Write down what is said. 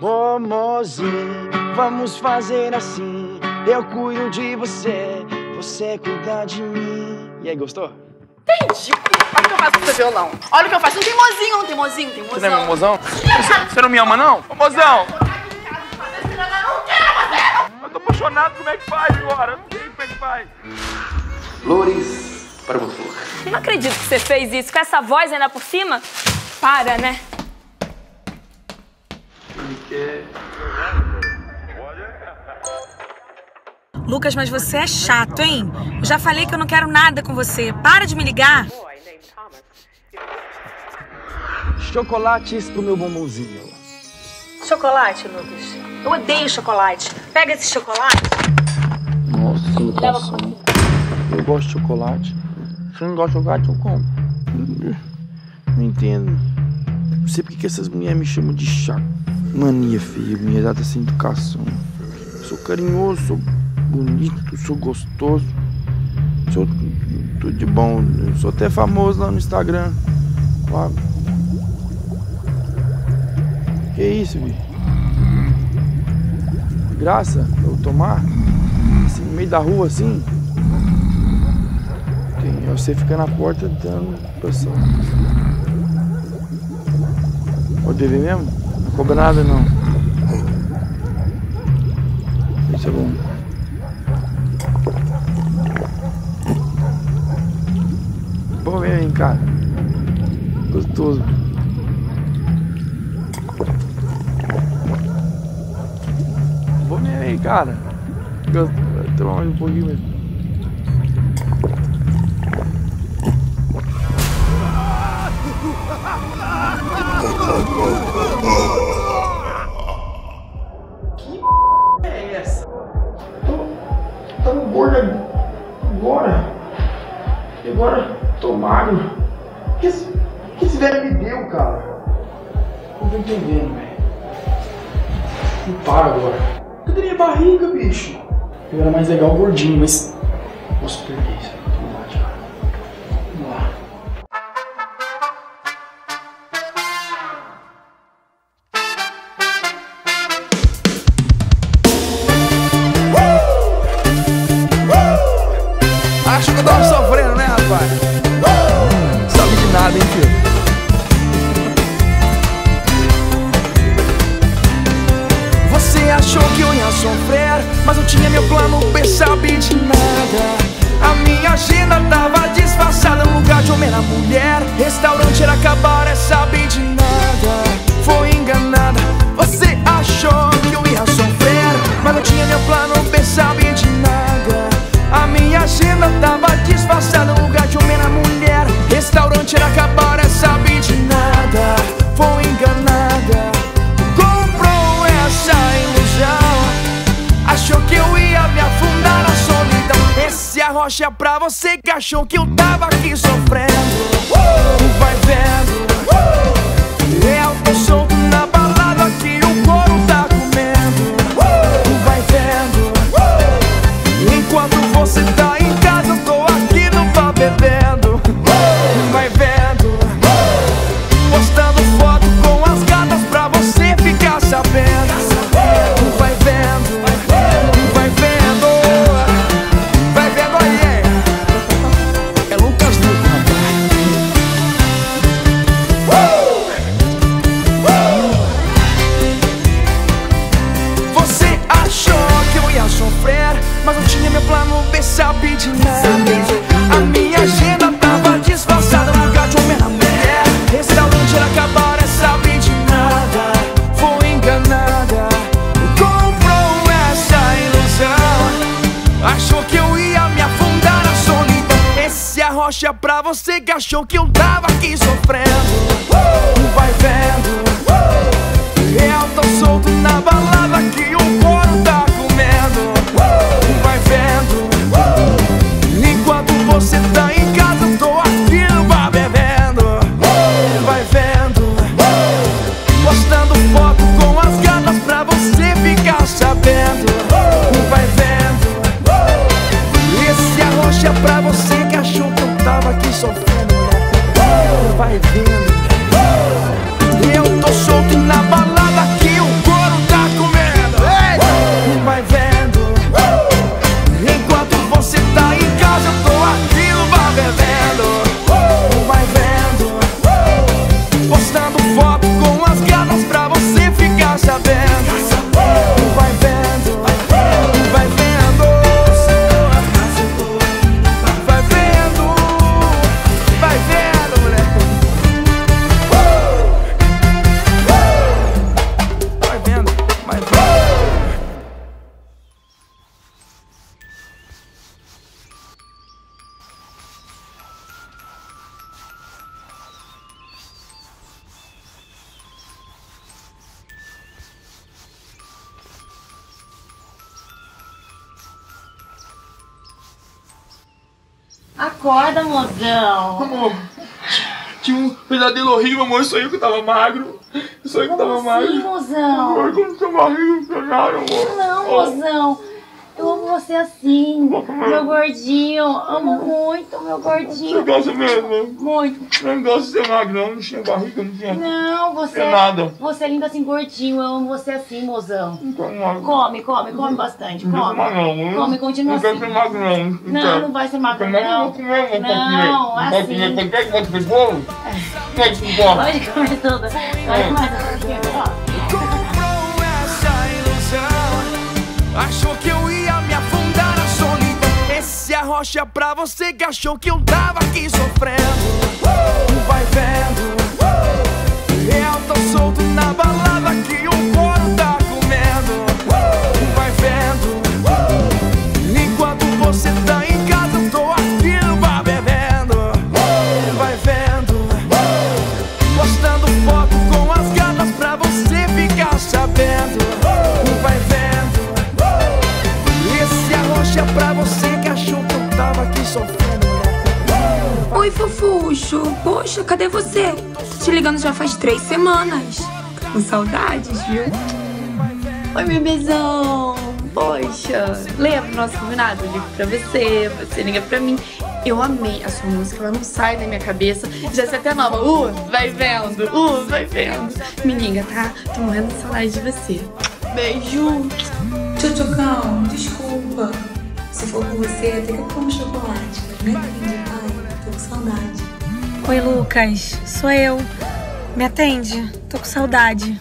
Momozinho, vamos fazer assim. Eu cuido de você, você cuida de mim. E aí, gostou? Entendi. Olha o que eu faço com seu violão. Olha o que eu faço. Um teimosinho, um teimosinho, um teimosinho. Você não é meu mozão? Você, você não me ama, não? Ô, mozão! Eu tô apaixonado, como é que faz agora? Eu não sei como é que faz. Flores para flor. Não acredito que você fez isso com essa voz ainda por cima. Para, né? Lucas, mas você é chato, hein? Eu já falei que eu não quero nada com você. Para de me ligar. Chocolates pro meu bombonzinho. Chocolate, Lucas. Eu odeio chocolate. Pega esse chocolate. Nossa, que educação. Eu gosto de chocolate. Você não gosta de chocolate, eu como. Não entendo. Não sei porque que essas mulheres me chamam de chato. Mania feia, mulher dada sem educação. Sou carinhoso, sou bonito, sou gostoso. Sou tudo de bom. Sou até famoso lá no Instagram. Claro. Que isso, bicho? Graça pra eu tomar? Assim, no meio da rua assim? Tem, você fica na porta dando pessoa. Pode beber mesmo? Não cobra nada não. Isso é bom. Bom mesmo, hein, cara. Gostoso. Bom mesmo, hein, cara. Gostoso. Vou tomar mais um pouquinho mesmo. O que esse, que esse velho me deu, cara? Não tô entendendo, velho. Não para agora. Cadê minha barriga, bicho? Eu era mais legal gordinho, mas. Posso perder isso. Nada, hein? Você achou que eu ia sofrer, mas eu tinha meu plano B, sabe de nada. A minha agenda tava Esse arrocha pra você que achou que eu tava aqui sofrendo. Vai vendo. A minha agenda tava disfarçada lugar de homem na mulher. Restaurante era acabar, é sabe de nada. Foi enganada, comprou essa ilusão. Achou que eu ia me afundar na solidão. Esse arrocha pra você que achou que eu tava aqui sofrendo. Vai vendo. Eu tô solto na balada que Esse arrocha pra você que achou que eu tava aqui sofrendo. Vai vendo. Eu tô solto na balada Acorda, mozão. Amor, tinha um pesadelo horrível, amor. Eu sonhei que eu tava magro. Eu sonhei que eu tava Sim, magro. mozão. Amor, como seu barriga amor. Não, Oh, mozão. Eu amo você assim, meu gordinho. Amo muito, meu Você gordinho. gosta mesmo? Muito. Eu não gosto de ser magro, não. Não tinha barriga, não tinha. Não, você É nada. Você é lindo assim, gordinho. Eu amo você assim, mozão. Não. Come, come, come bastante. Não Come. magro, não. Eu Come, continua Não quero assim. ser magro, não. Não, não vai ser magro, Eu não não. comer, não vou Não, comer. Não vou assim. comer. Você você bolo? Que você bolo? Pode comer tudo. Pode mais um pouquinho. ó. Achou que eu ia rocha pra você que achou que eu tava aqui sofrendo. Vai vendo. Eu tô solto na balada Oi, fofuxo. Poxa, cadê você? Tô te ligando já faz três semanas. Com saudades, viu? Oi, bebezão! Poxa, lembra do nosso combinado? Eu ligo pra você, você liga pra mim. Eu amei a sua música, ela não sai da minha cabeça. Já sei até nova. Uh, vai vendo, uh, vai vendo. Me liga, tá? Tô morrendo de saudade de você. Beijo! Tchutchucão, desculpa. Se for com você, até que eu como chocolate. Nem atende, pai. Tô com saudade. Oi, Lucas. Sou eu. Me atende. Tô com saudade.